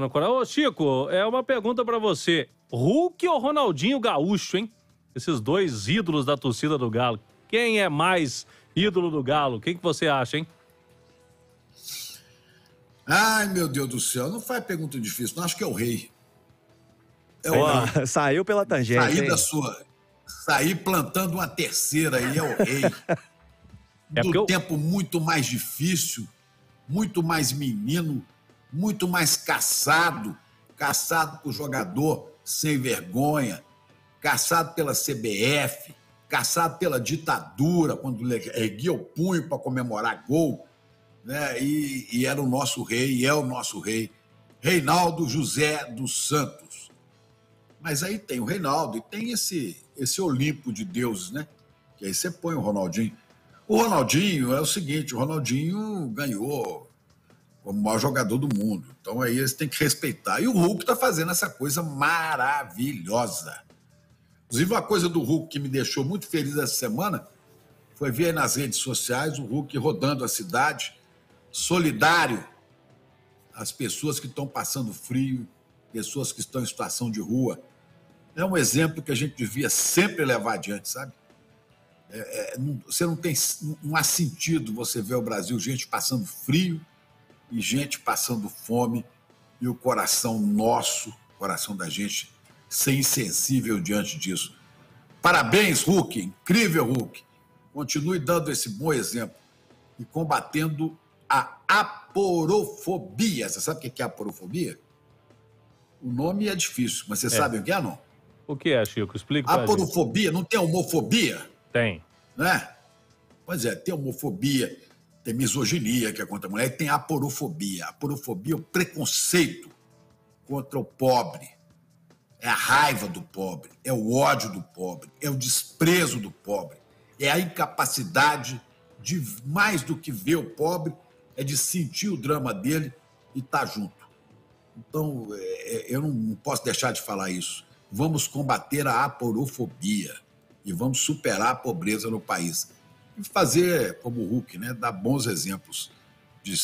no coração. Ô, Chico, é uma pergunta para você. Hulk ou Ronaldinho Gaúcho, hein? Esses dois ídolos da torcida do Galo. Quem é mais ídolo do Galo? Quem que você acha, hein? Ai, meu Deus do céu, não faz pergunta difícil, não acho que é o rei. É o rei. Saiu pela tangente. Saí da sua. Saí plantando uma terceira aí, é o rei. é Do eu... tempo muito mais difícil, muito mais menino, muito mais caçado, caçado por jogador sem vergonha, caçado pela CBF, caçado pela ditadura, quando erguia o punho para comemorar gol, né? E, e, era o nosso rei, e é o nosso rei, Reinaldo José dos Santos. Mas aí tem o Reinaldo e tem esse, esse Olimpo de deuses, né? Que aí você põe o Ronaldinho. O Ronaldinho é o seguinte: o Ronaldinho ganhou como maior jogador do mundo. Então aí eles têm que respeitar. E o Hulk está fazendo essa coisa maravilhosa. Inclusive, uma coisa do Hulk que me deixou muito feliz essa semana foi ver nas redes sociais o Hulk rodando a cidade, solidário às pessoas que estão passando frio, pessoas que estão em situação de rua. É um exemplo que a gente devia sempre levar adiante, sabe? É, é, não, você não tem, não há sentido você ver o Brasil gente passando frio e gente passando fome e o coração nosso, o coração da gente, ser insensível diante disso. Parabéns, Hulk, incrível Hulk. Continue dando esse bom exemplo e combatendo a aporofobia. Você sabe o que é aporofobia? O nome é difícil, mas você é. sabe o que é, não? O que é, Chico? Explica Aporofobia, não tem homofobia? Tem. Né? Pois é, tem homofobia, tem misoginia que é contra a mulher, e tem aporofobia. Aporofobia é o preconceito contra o pobre. É a raiva do pobre, é o ódio do pobre, é o desprezo do pobre, é a incapacidade de, mais do que ver o pobre, é de sentir o drama dele e estar tá junto. Então, é, é, eu não posso deixar de falar isso. Vamos combater a aporofobia e vamos superar a pobreza no país e fazer como o Hulk, né, dar bons exemplos de